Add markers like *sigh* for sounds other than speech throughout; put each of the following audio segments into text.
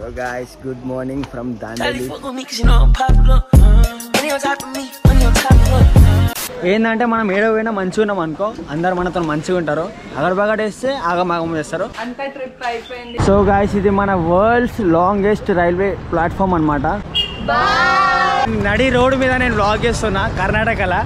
So guys, good morning from Dandeli. ఏంటంటే మనం ఏడో పోయినా మంచిగా ఉన్నాం అనుకో అందరు మనతో మంచిగా ఉంటారు. అగడబగడ వేస్తే ఆగమాగం చేస్తారు. సో గాయస్ ఇది మన వరల్డ్స్ లాంగెస్ట్ రైల్వే ప్లాట్ఫామ్ అన్నమాట. నడి రోడ్డు మీద నేను బ్లాగ్ చేస్తున్నా కర్ణాటకలో.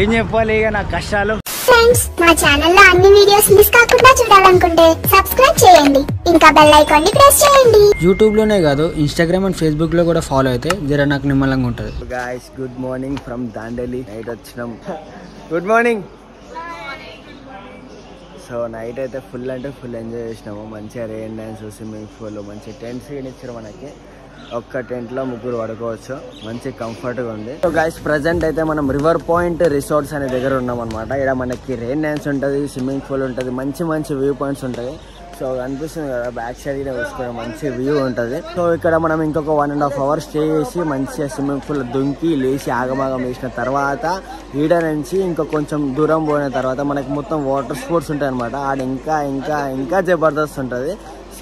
ఏం చెప్పాలి ఇక నా కష్టాలు? ఫ్రెండ్స్ మా ఛానల్లో అన్ని వీడియోస్ మిస్ కాకుండా చూడాలనుకుంటే సబ్స్క్రైబ్ చేయండి. ఇంకా బెల్ ఐకాన్ని ప్రెస్ చేయండి. యూట్యూబ్లోనే కాదు ఇన్స్టాగ్రామ్ అండ్ ఫేస్బుక్లో కూడా ఫాలో అయితే జర నాకు నిమ్మలంగా ఉంటుంది. Guys good morning from Dandeli night వచ్చినాం. గుడ్ మార్నింగ్ సో నైట్ అయితే ఫుల్ అంటే ఫుల్ ఎంజాయ్ చేసినాము. మంచిగా రెయిన్ డ్యాన్స్ స్విమ్మింగ్ పూల్ మంచి టెంట్స్ ఇచ్చారు మనకి. ఒక్క టెంట్లో ముగ్గురు పడుకోవచ్చు. మంచి కంఫర్ట్గా ఉంది. సో గైస్ ప్రజెంట్ అయితే మనం రివర్ పాయింట్ రిసార్ట్స్ అనే దగ్గర ఉన్నాం అనమాట ఇక్కడ మనకి రెయిన్ డ్యాన్స్ ఉంటుంది స్విమ్మింగ్ పూల్ ఉంటుంది మంచి మంచి వ్యూ పాయింట్స్ ఉంటాయి. సో అనిపిస్తుంది కదా బ్యాక్ సైడ్ కూడా మంచి వ్యూ ఉంటుంది. సో ఇక్కడ మనం ఇంకొక one and half hour stay చేసి మంచిగా స్విమ్మింగ్ పూల్ దుంకి లేచి ఆగమాగం వేసిన తర్వాత ఈడ నుంచి ఇంకా కొంచెం దూరం పోయిన తర్వాత మనకి మొత్తం వాటర్ స్పోర్ట్స్ ఉంటాయి అనమాట ఆడ ఇంకా ఇంకా ఇంకా జబర్దస్త్ ఉంటుంది.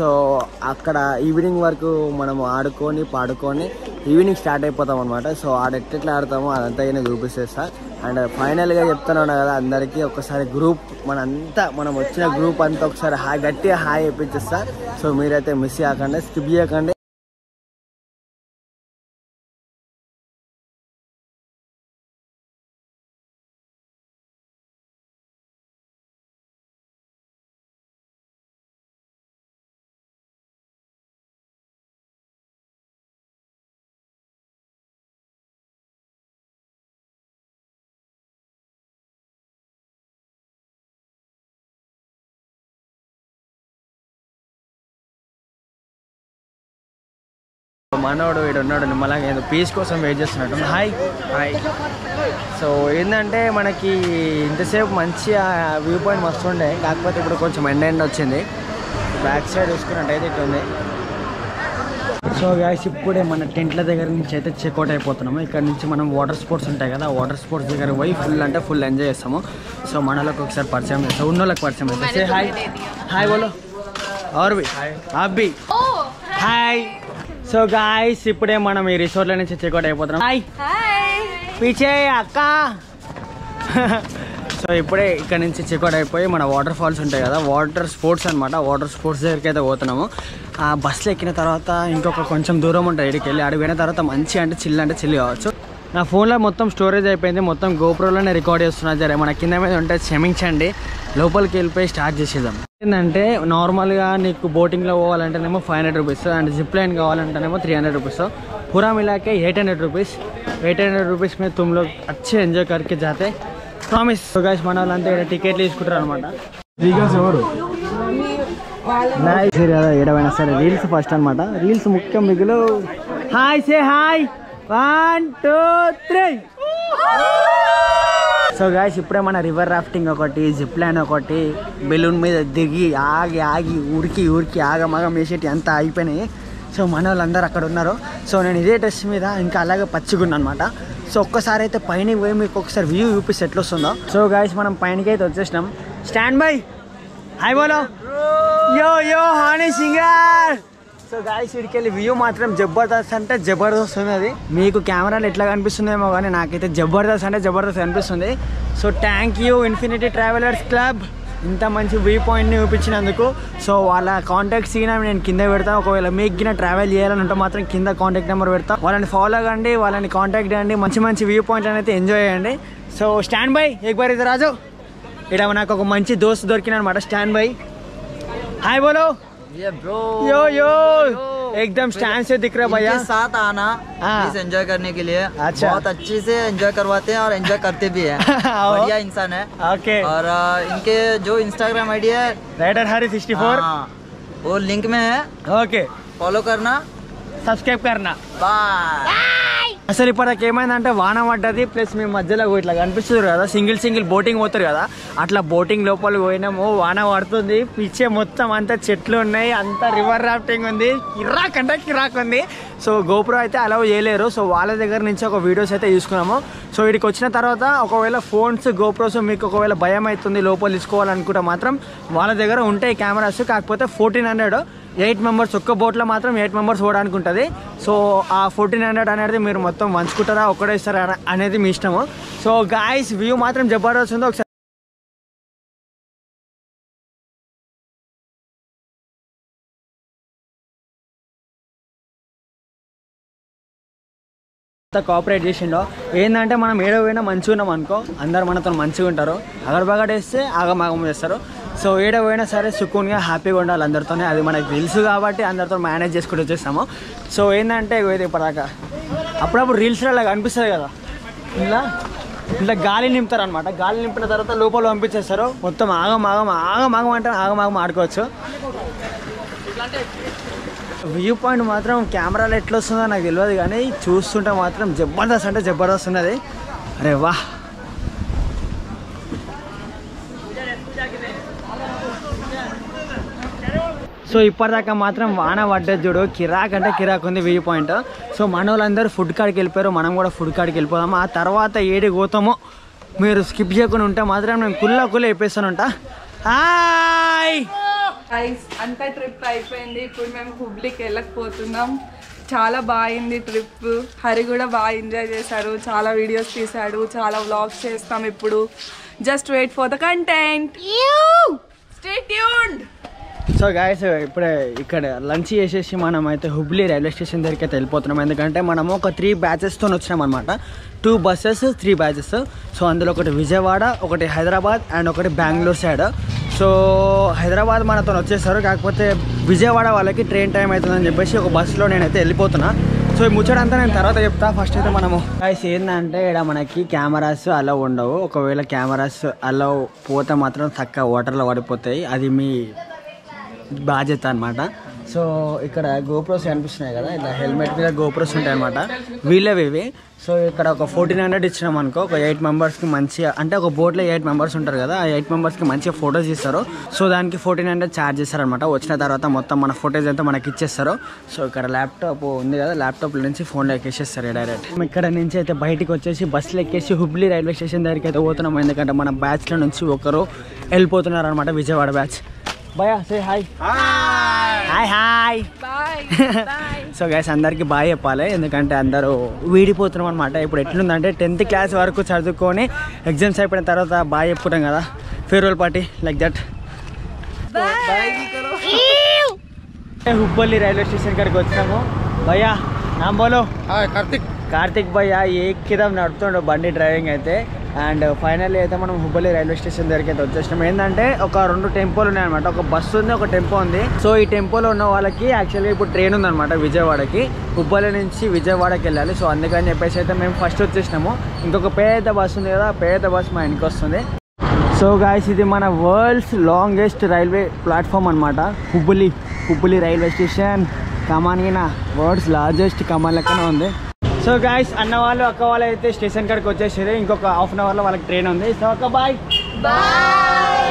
సో అక్కడ ఈవినింగ్ వరకు మనం ఆడుకొని పాడుకొని ఈవినింగ్ స్టార్ట్ అయిపోతాం అనమాట సో ఆడ ఎట్లా ఆడతామో అదంతా నేను చూపిస్తేస్తా అండ్ ఫైనల్గా చెప్తున్నాను కదా అందరికీ ఒకసారి గ్రూప్ మనంతా మనం వచ్చిన గ్రూప్ అంతా ఒకసారి హాయ్ గట్టిగా హాయ్ ఇప్పించేస్తా సో మీరైతే మిస్ చేయకండి స్కిప్ చేయకండి. మనోడు వీడు ఉన్నాడు మళ్ళీ ఏదో పీస్ కోసం వెయిట్ చేస్తున్నట్టు హాయ్ హాయ్ సో ఏంటంటే మనకి ఇంతసేపు మంచి వ్యూ పాయింట్ వస్తుండే కాకపోతే ఇప్పుడు కొంచెం ఎండ్ ఎండ్ వచ్చింది. బ్యాక్ సైడ్ చూసుకున్నట్టయితే ఇటు ఉంది. సో గ్యాస్ ఇప్పుడే మన టెంట్ల దగ్గర నుంచి అయితే చెక్అవుట్ అయిపోతున్నాము. ఇక్కడ నుంచి మనం వాటర్ స్పోర్ట్స్ ఉంటాయి కదా వాటర్ స్పోర్ట్స్ దగ్గర పోయి ఫుల్ అంటే ఫుల్ ఎంజాయ్ చేస్తాము. సో మనలోకి ఒకసారి పరిచయం చేస్తాం ఉన్నోళ్ళకి పరిచయం చేస్తాం. హాయ్ హాయ్ బోలో. ఆర్బి హాయ్ హాయ్ సో గాయస్ ఇప్పుడే మనం ఈ రిసార్ట్లో నుంచి చెక్అవుట్ అయిపోతున్నాం. హాయ్ పీచే అక్క. *laughs* సో ఇప్పుడే ఇక్కడ నుంచి చెక్అవుట్ అయిపోయి మన వాటర్ ఫాల్స్ ఉంటాయి కదా వాటర్ స్పోర్ట్స్ అనమాట వాటర్ స్పోర్ట్స్ దగ్గరికి అయితే పోతున్నాము. ఆ బస్సులో ఎక్కిన తర్వాత ఇంకొక కొంచెం దూరం ఉంటుంది ఇక్కడికి వెళ్ళి. అడిగి పోయిన తర్వాత మంచి అంటే చిల్లు అంటే చిల్లి కావచ్చు. నా ఫోన్లో మొత్తం స్టోరేజ్ అయిపోయింది. మొత్తం గోప్రోలోనే రికార్డ్ చేస్తున్నా. జరే మన కింద మీద ఉంటే క్షమించండి. లోపలికి వెళ్ళిపోయి స్టార్ట్ చేసేద్దాం. ఏంటంటే నార్మల్గా నీకు బోటింగ్లో పోవాలంటేనేమో five hundred rupees and zip line కావాలంటేనేమో three hundred rupees पूरा मिला के eight hundred rupees eight hundred rupees में तुम लोग अच्छे एंजॉय करके जाते ప్రామిస్ సో గైస్ మన వాళ్ళంతా ఇక్కడ టికెట్లు తీసుకుంటారు అనమాట సరే కదా ఏడవైనా సరే రీల్స్ ఫస్ట్ అనమాట రీల్స్ ముఖ్యం మిగులు hi say hi one two three so guys ఇప్పుడే మన రివర్ రాఫ్టింగ్ ఒకటి జిప్ లైన్ ఒకటి బెలూన్ మీద దిగి ఆగి ఆగి ఉరికి ఉరికి ఆగమాగం వేసేటి అంతా అయిపోయినాయి. సో మన వాళ్ళందరూ అక్కడ ఉన్నారు. సో నేను ఇదే డ్రెస్ మీద ఇంకా అలాగే పచ్చిగున్నా అనమాట సో ఒక్కసారి అయితే పైన పోయి మీకు ఒకసారి వ్యూ చూపిస్తే ఎట్లా వస్తుందో. సో గాయస్ మనం పైనకి అయితే వచ్చేసినాం. స్టాండ్ బై హాయ్ బోలో yo yo Honey singer so guys ఇడికెళ్ళి view మాత్రం జబర్దస్త్ అంటే జబర్దస్త్ ఉన్నది. మీకు కెమెరాలు ఎట్లా కనిపిస్తుందేమో కానీ నాకైతే జబర్దస్త్ అంటే జబర్దస్త్ అనిపిస్తుంది. So thank you infinity travellers club ఇంత మంచి వ్యూ పాయింట్ని చూపించినందుకు. సో వాళ్ళ కాంటాక్ట్స్ గిన నేను కింద పెడతా. ఒకవేళ మీకు గిన ట్రావెల్ చేయాలని ఉంటే మాత్రం కింద కాంటాక్ట్ నెంబర్ పెడతా. వాళ్ళని ఫాలో కండి వాళ్ళని కాంటాక్ట్ చేయండి. మంచి మంచి వ్యూ పాయింట్లు అయితే ఎంజాయ్ చేయండి. సో స్టాండ్ బై ఎక్బార్ ఇది రాజు ఇక్కడ నాకు ఒక మంచి దోస్త్ దొరికిన అనమాట స్టాండ్ బై హాయ్ బోలో ये ब्रो यो यो एकदम स्टैंड से दिख रहा है भैया। साथ आना इस एंजॉय करने के लिए। अच्छा। बहुत अच्छे से एंजॉय करवाते हैं और एंजॉय करते भी है। *laughs* बढ़िया इंसान है। ओके। और इनके जो इंस्टाग्राम आईडी है राइडर हरी सिक्सटी फोर हाँ, वो लिंक में है। ओके। फॉलो करना। సబ్స్క్రైబ్ కర్నా. बाय అసలు ఇప్పటికి ఏమైందంటే వాన పడ్డది ప్లస్ మేము మధ్యలో ఇట్లా కనిపిస్తుంది కదా సింగిల్ సింగిల్ బోటింగ్ పోతారు కదా అట్లా బోటింగ్ లోపల పోయినాము వాన పడుతుంది పిచ్చే మొత్తం అంతా చెట్లు ఉన్నాయి అంతా రివర్ రాఫ్టింగ్ ఉంది కిరాక్ అంటే కిరాక్ ఉంది. సో గోపురం అయితే అలౌ చేయలేరు సో వాళ్ళ దగ్గర నుంచి ఒక వీడియోస్ అయితే తీసుకున్నాము. సో వీడికి వచ్చిన తర్వాత ఒకవేళ ఫోన్స్ గోప్రోస్ మీకు ఒకవేళ భయం అవుతుంది లోపల తీసుకోవాలనుకుంటే మాత్రం వాళ్ళ దగ్గర ఉంటాయి కెమెరాస్ కాకపోతే ఫోర్టీన్ హండ్రెడ్ ఎయిట్ మెంబర్స్ ఒక్క బోట్లో మాత్రం ఎయిట్ మెంబర్స్ పోవడానికి ఉంటుంది. సో ఆ ఫోర్టీన్ హండ్రెడ్ అనేది మీరు మొత్తం వంచుకుంటారా ఒక్కడే ఇస్తారా అనేది మీ ఇష్టము. సో గాయస్ వ్యూ మాత్రం జబర్దస్త్ ఉందో ఒకసారి అంతా కోఆపరేట్ చేసిండో. ఏంటంటే మనం ఏడో పోయినా మంచిగా ఉన్నాం అనుకో అందరు మనతో మంచిగా ఉంటారు అగడబగడేస్తే ఆగమాగం చేస్తారు. సో ఏడ పోయినా సరే సుకూన్గా హ్యాపీగా ఉండాలి అందరితోనే. అది మనకు తెలుసు కాబట్టి అందరితో మేనేజ్ చేసుకుంటూ వచ్చేస్తాము. సో ఏంటంటే ఇది ఇప్పటిదాకా. అప్పుడప్పుడు రీల్స్లో అలా కనిపిస్తుంది కదా. ఇలా ఇట్లా గాలి నింపుతారు అనమాట గాలి నింపిన తర్వాత లోపల పంపించేస్తారు. మొత్తం ఆగం ఆగం ఆగం ఆగం అంటే ఆగం ఆగం ఆడుకోవచ్చు. వ్యూ పాయింట్ మాత్రం కెమెరాలో ఎట్లా వస్తుందో నాకు తెలియదు కానీ చూస్తుంటే మాత్రం జబర్దస్త్ అంటే జబర్దస్త్ ఉన్నది. అరే వాహ్! సో ఇప్పటిదాకా మాత్రం వాన పడ్డది చూడు. కిరాక్ అంటే కిరాక్ ఉంది వ్యూ పాయింట్ సో మన వాళ్ళందరూ ఫుడ్ కాడికి వెళ్ళిపోయారు. మనం కూడా ఫుడ్ కాడికి వెళ్ళిపోదాము? ఆ తర్వాత ఏడి పోతామో మీరు స్కిప్ చేయకుండా ఉంటే మాత్రం నేను కుల్ల కుల్ల చెప్పేస్తాను ఉంటా. హాయ్! అంతా ట్రిప్ అయిపోయింది. ఇప్పుడు మేము హుబ్లీకి వెళ్ళకపోతున్నాం. చాలా బాగుంది ట్రిప్ హరి కూడా బాగా ఎంజాయ్ చేశారు చాలా వీడియోస్ తీశాడు. చాలా వ్లాగ్స్ చేస్తాం ఇప్పుడు. Just wait for the content stay tuned so guys ఇప్పుడే ఇక్కడ లంచ్ చేసేసి మనం అయితే హుబ్లీ రైల్వే స్టేషన్ దగ్గరికి అయితే వెళ్ళిపోతున్నాం. ఎందుకంటే మనము ఒక త్రీ బ్యాచెస్తో వచ్చినాం అనమాట two buses three batches so అందులో ఒకటి విజయవాడ ఒకటి హైదరాబాద్ అండ్ ఒకటి బెంగళూరు సైడ్ సో హైదరాబాద్ మనతో వచ్చేసారు. కాకపోతే విజయవాడ వాళ్ళకి ట్రైన్ టైం అవుతుందని చెప్పేసి ఒక బస్సులో నేనైతే వెళ్ళిపోతున్నా. సో ఈ ముచ్చడంతా నేను తర్వాత చెప్తా. ఫస్ట్ అయితే మనము గాయస్ ఏంటంటే ఇక్కడ మనకి కెమెరాస్ అలా ఉండవు. ఒకవేళ కెమెరాస్ అలా పోతే మాత్రం చక్కగా వాటర్లో పడిపోతాయి. అది మీ బాధ్యత అనమాట సో ఇక్కడ గోప్రోస్ కనిపిస్తున్నాయి కదా ఇలా హెల్మెట్ మీద గోప్రోస్ ఉంటాయి అనమాట వీళ్ళవి ఇవి. సో ఇక్కడ ఒక ఫోర్టీన్ హండ్రెడ్ ఇచ్చినాం అనుకో ఒక ఎయిట్ మెంబర్స్కి మంచిగా అంటే ఒక బోట్లో ఎయిట్ మెంబర్స్ ఉంటారు కదా ఆ ఎయిట్ మెంబర్స్కి మంచిగా ఫొటోస్ ఇస్తారు సో దానికి ఫోర్టీన్ హండ్రెడ్ ఛార్జ్ చేస్తారనమాట వచ్చిన తర్వాత మొత్తం మన ఫోటోస్ అంతా మనకి ఇచ్చేస్తారు. సో ఇక్కడ ల్యాప్టాప్ ఉంది కదా ల్యాప్టాప్ నుంచి ఫోన్లో ఎక్కేసేస్తారు డైరెక్ట్ ఇక్కడ నుంచి అయితే బయటికి వచ్చేసి బస్సులు ఎక్కేసి హుబ్లీ రైల్వే స్టేషన్ దగ్గరికి అయితే పోతున్నాం. ఎందుకంటే మన బ్యాచ్లో నుంచి ఒకరు వెళ్ళిపోతున్నారు అనమాట విజయవాడ బ్యాచ్ భయా say hi hi hi bye so guys అందరికి బాగా చెప్పాలి. ఎందుకంటే అందరూ వీడిపోతున్నాం అనమాట ఇప్పుడు ఎట్లుందంటే టెన్త్ క్లాస్ వరకు చదువుకొని ఎగ్జామ్స్ అయిపోయిన తర్వాత బాగా చెప్పుకుంటాం కదా. Farewell party like that Hubballi railway station కాడికి వచ్చాము భయ్యా నా బోలో కార్తిక్. కార్తిక్ భయ్య ఏకిదం నడుపుతుండు బండి డ్రైవింగ్ అయితే. అండ్ ఫైనల్లీ అయితే మనం హుబ్బల్లి రైల్వే స్టేషన్ దగ్గరికి అయితే వచ్చేసినాం. ఏంటంటే ఒక రెండు టెంపోలు ఉన్నాయన్నమాట. ఒక బస్సు ఉంది ఒక టెంపో ఉంది. సో ఈ టెంపోలో ఉన్న వాళ్ళకి యాక్చువల్గా ఇప్పుడు ట్రైన్ ఉందన్నమాట విజయవాడకి. హుబ్బల్లి నుంచి విజయవాడకి వెళ్ళాలి. సో అందుకని చెప్పేసి అయితే మేము ఫస్ట్ వచ్చేసినాము. ఇంకొక పేద బస్సు ఉంది కదా పేద బస్సు మా ఇంటికి వస్తుంది. సో గాయస్ ఇది మన వరల్డ్స్ లాంగెస్ట్ రైల్వే ప్లాట్ఫామ్ అనమాట హుబ్బలి హుబ్బలి రైల్వే స్టేషన్. కమానిన వరల్డ్స్ లార్జెస్ట్ కమాన్ లెక్కనే ఉంది. సో గాయస్ అన్న వాళ్ళు అక్క వాళ్ళు అయితే స్టేషన్ కాడికి వచ్చేసారు. ఇంకొక హాఫ్ అన్ అవర్లో వాళ్ళకి ట్రైన్ ఉంది. సో అక్క బాయ్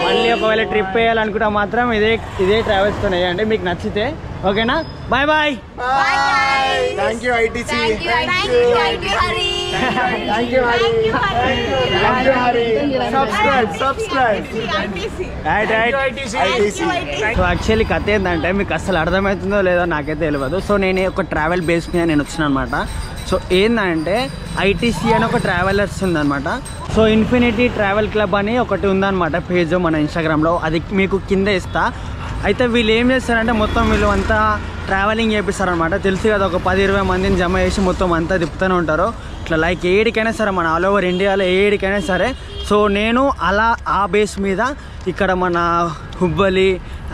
మళ్ళీ ఒకవేళ ట్రిప్ వేయాలనుకుంటే మాత్రం ఇదే ఇదే ట్రావెల్స్తో వేయండి. మీకు నచ్చితే. ఓకేనా? Bye bye thank you ITC subscribe subscribe right right so actually కథ ఏంటంటే మీకు అసలు అర్థమవుతుందో లేదో నాకైతే తెలియదు సో నేను ఒక ట్రావెల్ బేస్ మీద నేను వచ్చిన అనమాట సో ఏంటంటే ఐటీసీ అని ఒక ట్రావెలర్స్ ఉందనమాట సో ఇన్ఫినిటీ ట్రావెల్ క్లబ్ అని ఒకటి ఉందన్నమాట పేజ్ మన ఇన్స్టాగ్రామ్లో అది మీకు కింద ఇస్తా. అయితే వీళ్ళు ఏం చేస్తారంటే మొత్తం వీళ్ళు అంతా ట్రావెలింగ్ చేపిస్తారనమాట తెలుసు కదా ఒక పది ఇరవై మందిని జమ చేసి మొత్తం అంతా తిప్పుతూనే ఉంటారు. ఇట్లా లైక్ ఏడికైనా సరే మన ఆల్ ఓవర్ ఇండియాలో ఏడికైనా సరే. సో నేను అలా ఆ బేస్ మీద ఇక్కడ మన హుబ్బలి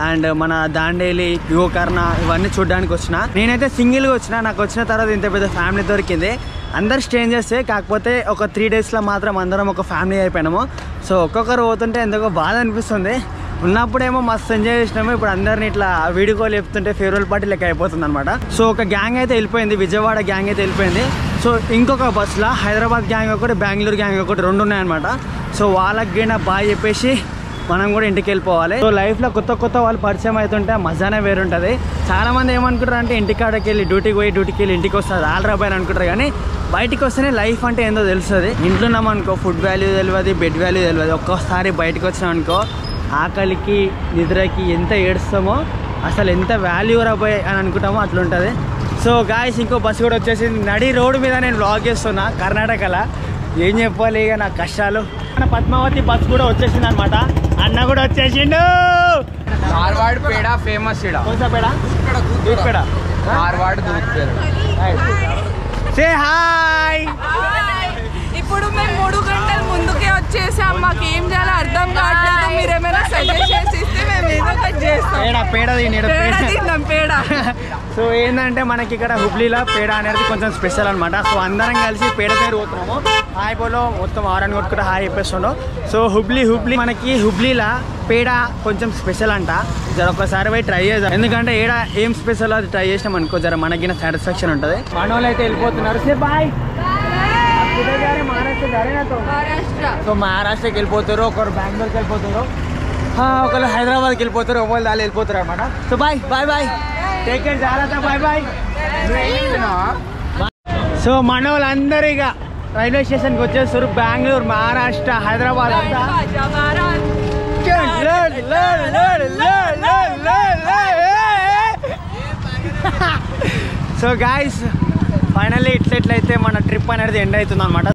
అండ్ మన దాండేలి యువకర్ణ ఇవన్నీ చూడడానికి వచ్చిన. నేనైతే సింగిల్గా వచ్చిన నాకు వచ్చిన తర్వాత ఇంత పెద్ద ఫ్యామిలీ దొరికింది. అందరు స్ట్రేంజర్సే కాకపోతే ఒక త్రీ డేస్లో మాత్రం అందరం ఒక ఫ్యామిలీ అయిపోయినాము. సో ఒక్కొక్కరు పోతుంటే ఎందుకో బాధ అనిపిస్తుంది. ఉన్నప్పుడేమో మస్తు ఎంజాయ్ చేసినాము. ఇప్పుడు అందరిని ఇట్లా వీడియో కాల్ చెప్తుంటే ఫేర్వెల్ పార్టీ లెక్క అయిపోతుంది అనమాట సో ఒక గ్యాంగ్ అయితే వెళ్ళిపోయింది విజయవాడ గ్యాంగ్ అయితే వెళ్ళిపోయింది. సో ఇంకొక బస్సులో హైదరాబాద్ గ్యాంగ్ ఒకటి బెంగళూరు గ్యాంగ్ ఒకటి రెండు ఉన్నాయన్నమాట. సో వాళ్ళకి గిన బాగా చెప్పేసి మనం కూడా ఇంటికి వెళ్ళిపోవాలి. సో లైఫ్లో కొత్త కొత్త వాళ్ళు పరిచయం అవుతుంటే మజానే వేరుంటుంది. చాలామంది ఏమనుకుంటారు అంటే ఇంటికాడకి వెళ్ళి డ్యూటీకి పోయి డ్యూటీకి వెళ్ళి ఇంటికి వస్తుంది ఆల్రాబాయ్ అనుకుంటారు కానీ బయటికి వస్తేనే లైఫ్ అంటే ఏందో తెలుస్తుంది. ఇంట్లో ఉన్నామనుకో ఫుడ్ వాల్యూ తెలియదు బెడ్ వాల్యూ తెలియదు. ఒక్కోసారి బయటకు వచ్చినాం అనుకో ఆకలికి నిద్రకి ఎంత ఏడుస్తామో అసలు ఎంత వాల్యూ రాబోయే అని అనుకుంటామో అట్లుంటుంది. సో గాయస్ ఇంకో బస్సు కూడా వచ్చేసింది. నడి రోడ్డు మీద నేను బ్లాగ్ చేస్తున్నా కర్ణాటకలో. ఏం చెప్పాలి ఇక నా కష్టాలు. మన పద్మావతి బస్సు కూడా వచ్చేసింది అనమాట అన్న కూడా వచ్చేసిండు. మార్వాడ్ పేడ ఫేమస్ ఇడ కొంచెం పేడ? దూద్ పేడ. మార్వాడ్ దూద్ పేడ. సే హాయ్ ఇప్పుడు మేము మూడు గంటల ముందుకే వచ్చేసాం. మాకు ఏం చేయాలో అర్థం కావట్లేదు. మీరు ఏమైనా సజెస్ట్ చేసి ఇస్తే మేము ఏదో ఒకటి చేస్తాం పేడ పేడ తిన్నాం *laughs* సో ఏంటంటే మనకి ఇక్కడ హుబ్లీలో పేడ అనేది కొంచెం స్పెషల్ అనమాట సో అందరం కలిసి పేడ దగ్గర పోతున్నాము హాయ్ పోలో మొత్తం ఆరని కొట్టుకుంటే హాయ్ చెప్పేస్తుండో. సో హుబ్లీ హుబ్లీ మనకి హుబ్లీలా పేడ కొంచెం స్పెషల్ అంట. జర ఒకసారి పోయి ట్రై చేద్దాం. ఎందుకంటే ఏడ ఏం స్పెషల్ అది ట్రై చేసినాం అనుకో జర మనకి సాటిస్ఫాక్షన్ ఉంటుంది. మన వాళ్ళు అయితే వెళ్ళిపోతున్నారు. Say bye. సో మహారాష్ట్రకి వెళ్ళిపోతారు ఒకరు బెంగళూరుకి వెళ్ళిపోతారు. ఒకరు హైదరాబాద్కి వెళ్ళిపోతారు ఒకరు దాని వెళ్ళిపోతారు అనమాట so bye bye bye take care జాగ్రత్త బాయ్ బాయ్ సో మన వాళ్ళందరూ ఇక రైల్వే స్టేషన్కి వచ్చేస్తారు బెంగళూరు మహారాష్ట్ర హైదరాబాద్ అంతా. సో గాయస్ ఫైనల్లీ ఇట్లయితే మన ట్రిప్ అనేది ఎండ్ అవుతుంది అనమాట